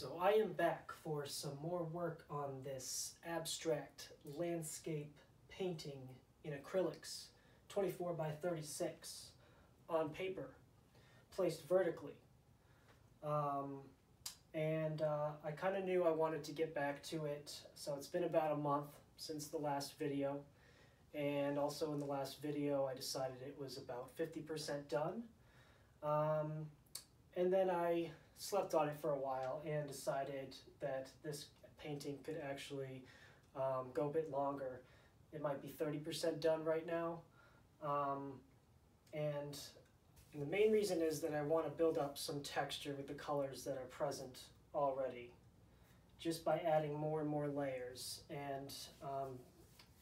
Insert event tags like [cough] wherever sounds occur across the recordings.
So I am back for some more work on this abstract landscape painting in acrylics, 24 by 36 on paper, placed vertically. Um, and uh, I kind of knew I wanted to get back to it, so it's been about a month since the last video. And also in the last video, I decided it was about 50% done. Um, and then I slept on it for a while and decided that this painting could actually um, go a bit longer. It might be 30% done right now. Um, and the main reason is that I want to build up some texture with the colors that are present already just by adding more and more layers and um,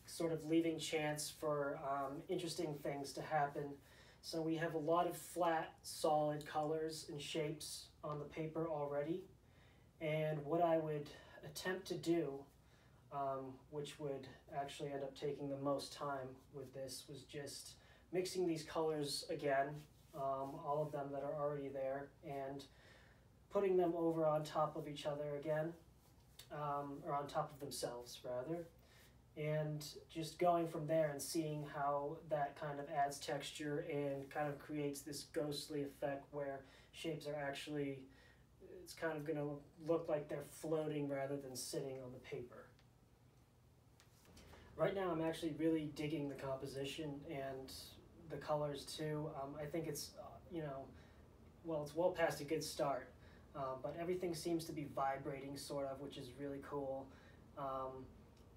sort of leaving chance for um, interesting things to happen. So we have a lot of flat, solid colors and shapes on the paper already. And what I would attempt to do, um, which would actually end up taking the most time with this, was just mixing these colors again, um, all of them that are already there, and putting them over on top of each other again, um, or on top of themselves rather, and just going from there and seeing how that kind of adds texture and kind of creates this ghostly effect where shapes are actually it's kind of going to look like they're floating rather than sitting on the paper. Right now I'm actually really digging the composition and the colors too. Um, I think it's, uh, you know, well, it's well past a good start, um, but everything seems to be vibrating sort of, which is really cool. Um,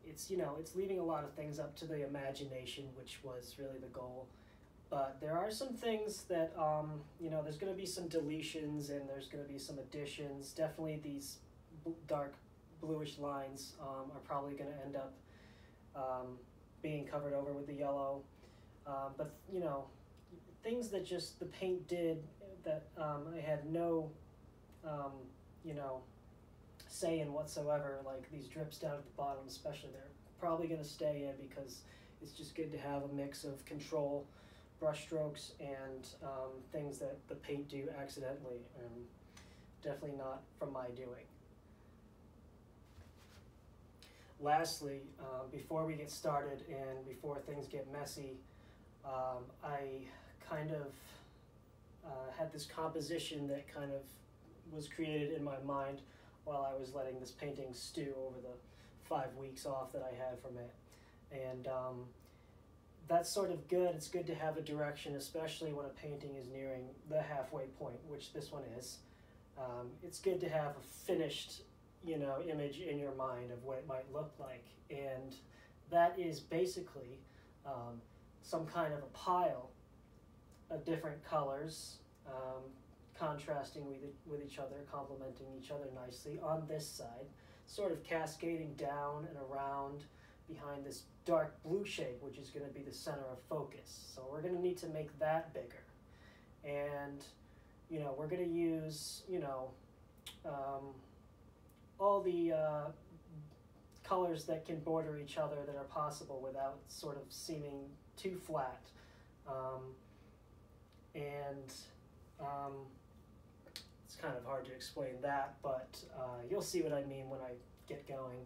it's, you know, it's leaving a lot of things up to the imagination, which was really the goal. But there are some things that, um, you know, there's going to be some deletions and there's going to be some additions. Definitely these dark bluish lines um, are probably going to end up um, being covered over with the yellow. Uh, but, you know, things that just the paint did that um, I had no, um, you know, say in whatsoever, like these drips down at the bottom especially, they're probably going to stay in because it's just good to have a mix of control brush strokes and um, things that the paint do accidentally, and definitely not from my doing. Lastly, uh, before we get started and before things get messy, um, I kind of uh, had this composition that kind of was created in my mind while I was letting this painting stew over the five weeks off that I had from it. And um, that's sort of good. It's good to have a direction, especially when a painting is nearing the halfway point, which this one is. Um, it's good to have a finished, you know, image in your mind of what it might look like, and that is basically um, some kind of a pile of different colors, um, contrasting with with each other, complementing each other nicely on this side, sort of cascading down and around behind this dark blue shape, which is going to be the center of focus. So we're going to need to make that bigger. And, you know, we're going to use, you know, um, all the uh, colors that can border each other that are possible without sort of seeming too flat. Um, and um, kind of hard to explain that, but uh, you'll see what I mean when I get going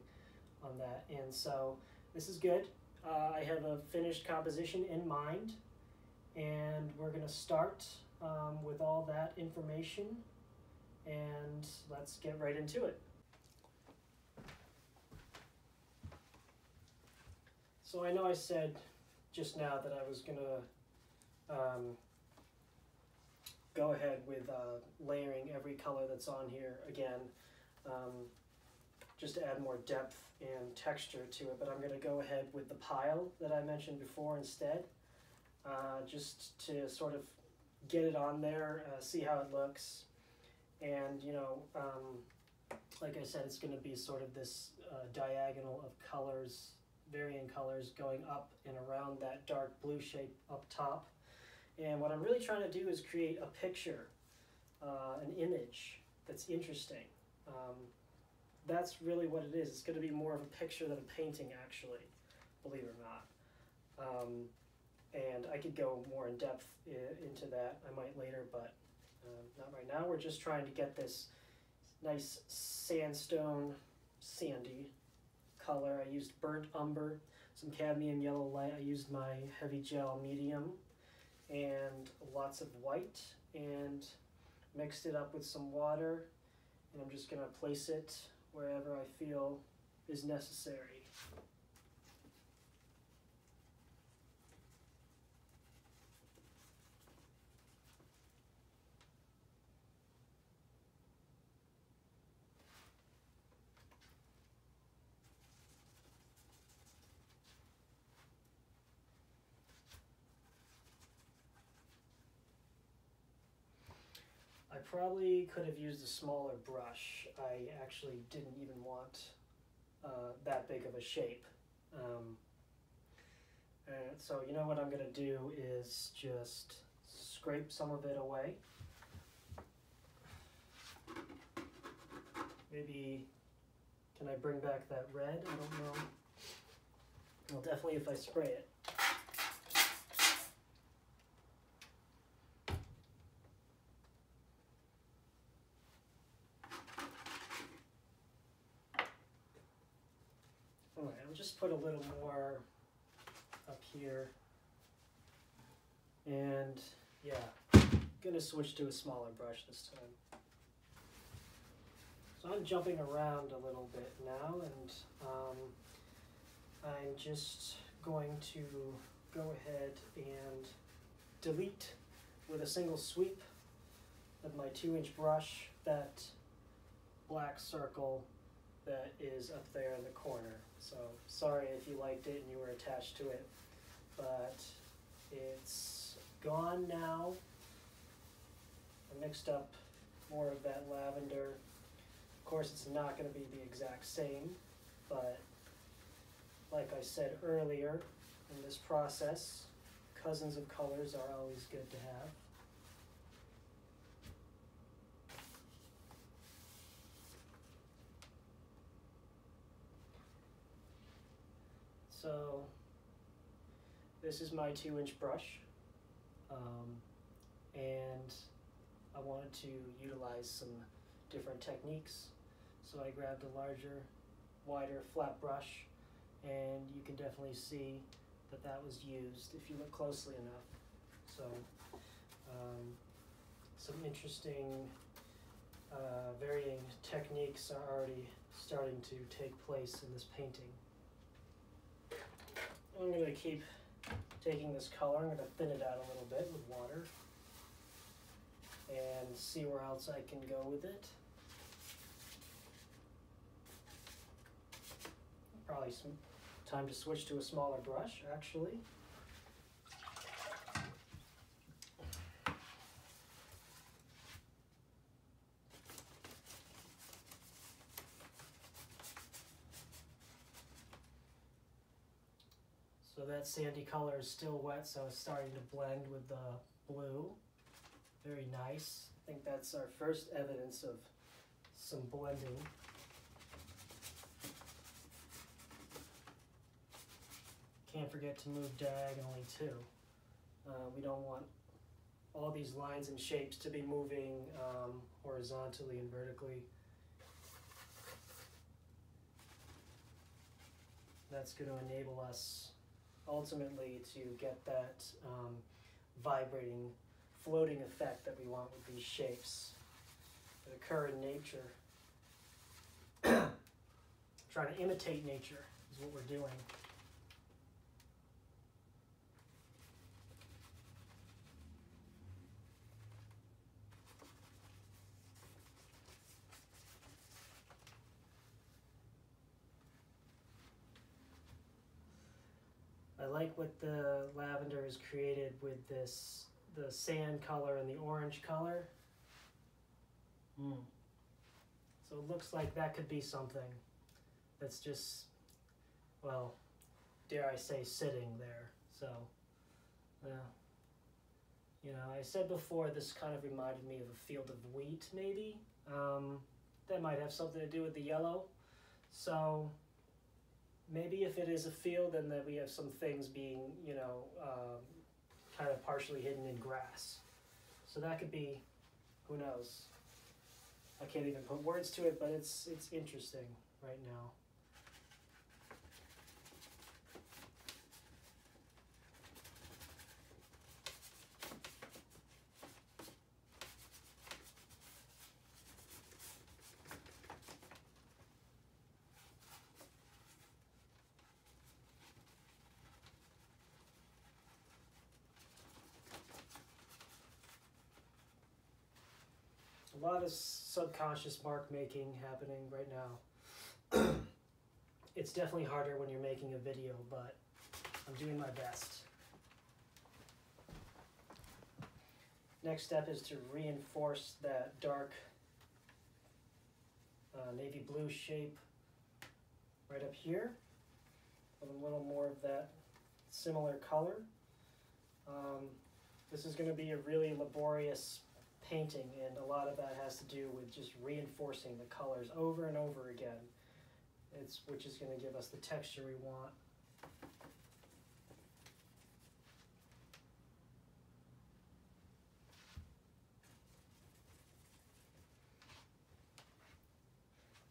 on that. And so this is good. Uh, I have a finished composition in mind, and we're going to start um, with all that information, and let's get right into it. So I know I said just now that I was going to um, go ahead with uh, layering every color that's on here again. Um, just to add more depth and texture to it, but I'm going to go ahead with the pile that I mentioned before instead, uh, just to sort of get it on there, uh, see how it looks, and you know, um, like I said, it's going to be sort of this uh, diagonal of colors, varying colors going up and around that dark blue shape up top. And what I'm really trying to do is create a picture, uh, an image that's interesting. Um, that's really what it is. It's going to be more of a picture than a painting, actually, believe it or not. Um, and I could go more in depth into that. I might later, but uh, not right now. We're just trying to get this nice sandstone, sandy color. I used burnt umber, some cadmium yellow light. I used my heavy gel medium and lots of white and mixed it up with some water and I'm just going to place it wherever I feel is necessary. I probably could have used a smaller brush. I actually didn't even want uh, that big of a shape. Um, so you know what I'm going to do is just scrape some of it away. Maybe, can I bring back that red? I don't know. Well, definitely if I spray it. just put a little more up here. And yeah, gonna switch to a smaller brush this time. So I'm jumping around a little bit now and um, I'm just going to go ahead and delete with a single sweep of my two inch brush that black circle that is up there in the corner. So sorry if you liked it and you were attached to it, but it's gone now. I mixed up more of that lavender. Of course, it's not going to be the exact same, but like I said earlier in this process, cousins of colors are always good to have. So this is my two inch brush um, and I wanted to utilize some different techniques. So I grabbed a larger, wider flat brush and you can definitely see that that was used if you look closely enough. So um, some interesting uh, varying techniques are already starting to take place in this painting. Going to keep taking this color, I'm going to thin it out a little bit with water and see where else I can go with it. Probably some time to switch to a smaller brush actually. That sandy color is still wet, so it's starting to blend with the blue. Very nice. I think that's our first evidence of some blending. Can't forget to move diagonally too. Uh, we don't want all these lines and shapes to be moving um, horizontally and vertically. That's going to enable us ultimately to get that um, vibrating, floating effect that we want with these shapes that occur in nature. [coughs] Trying to imitate nature is what we're doing. Like what the lavender has created with this, the sand color and the orange color. Mm. So it looks like that could be something that's just, well, dare I say, sitting there. So, yeah. You know, I said before this kind of reminded me of a field of wheat, maybe. Um, that might have something to do with the yellow. So, maybe if it is a field, then that we have some things being, you know, um, kind of partially hidden in grass. So that could be, who knows. I can't even put words to it, but it's it's interesting right now. A lot of subconscious mark making happening right now. it's definitely harder when you're making a video, but I'm doing my best. Next step is to reinforce that dark uh, navy blue shape right up here with a little more of that similar color. Um, this is going to be a really laborious painting, and a lot of that has to do with just reinforcing the colors over and over again. It's which is going to give us the texture we want.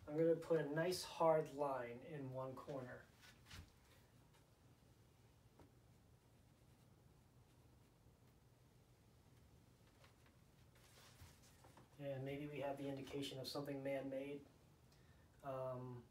I'm going to put a nice hard line in one corner. And maybe we have the indication of something man-made. Um,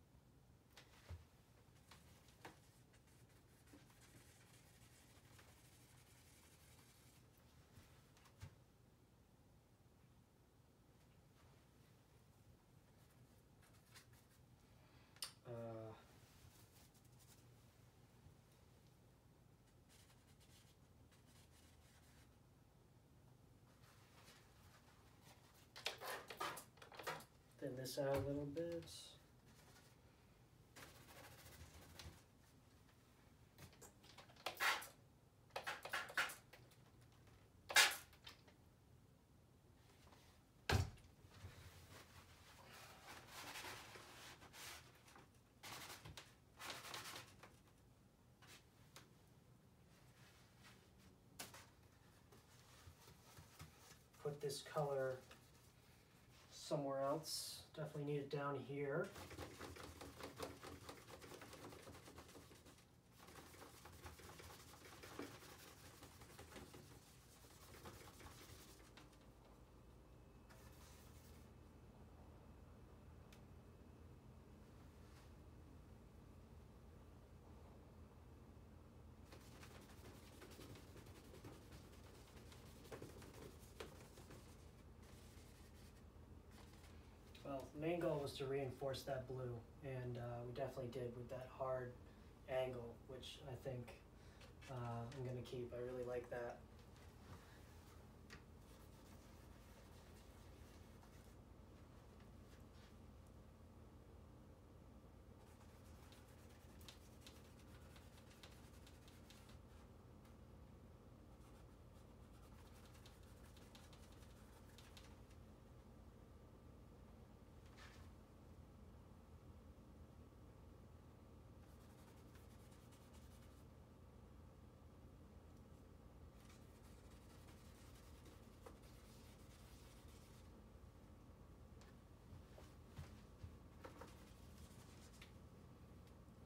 this out a little bit. Put this color somewhere else. Definitely need it down here. Main goal was to reinforce that blue, and uh, we definitely did with that hard angle, which I think uh, I'm going to keep. I really like that.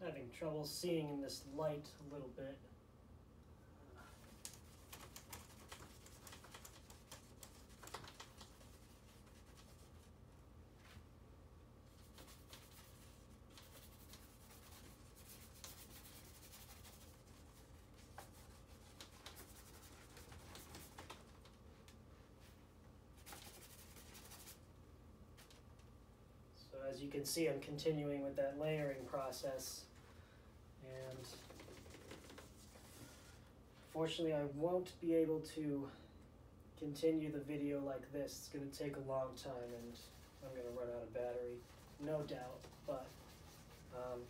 Having trouble seeing in this light a little bit. So as you can see, I'm continuing with that layering process. And fortunately, I won't be able to continue the video like this. It's going to take a long time and I'm going to run out of battery, no doubt. But um,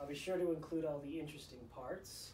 I'll be sure to include all the interesting parts.